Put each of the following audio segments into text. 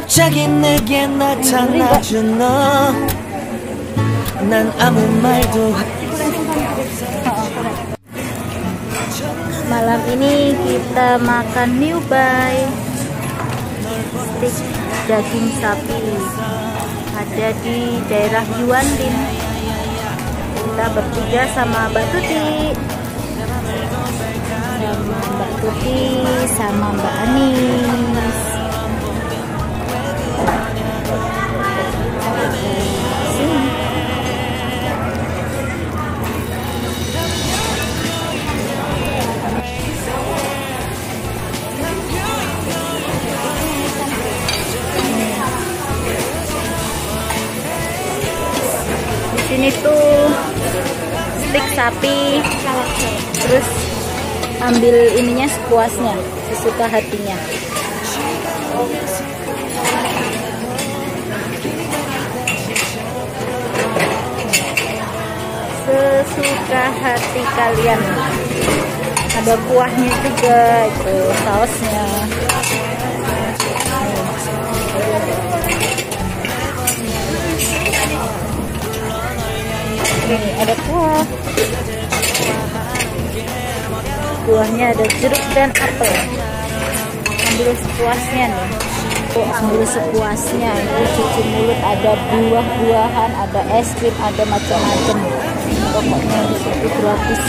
갑자기 내게 나타나준 너난 아무 말도 Malam ini kita makan new buy steak daging sapi ada di daerah Yuanlin kita bertiga sama Mbak Tuti sama Mbak Tuti sama Mbak Anis Sini tuh steak sapi. Terus ambil ininya sepuasnya sesuka hatinya. Sesuka hati kalian. Ada kuahnya juga itu sausnya nih ada kuah. Kuahnya ada jeruk dan apel. Ambil sepuasnya nih. Oh ambil sepuasnya. Itu cuci mulut ada buah-buahan ada es krim ada macam-macam. Pokoknya di situ gratis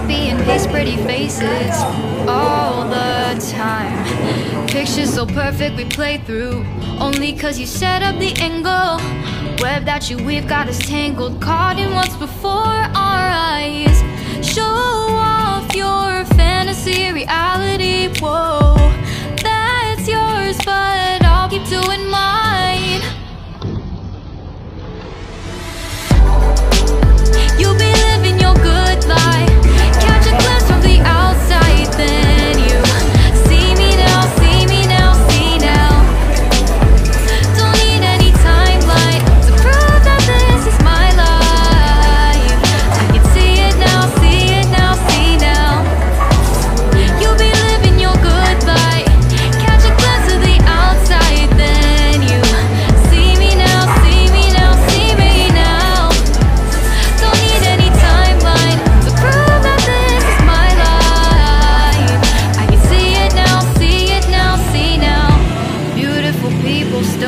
Copy and paste pretty faces all the time. Pictures so perfect we play through. Only cause you set up the angle. Web that you we've got us tangled. Caught in what's before our eyes. Show off your fantasy reality. Whoa,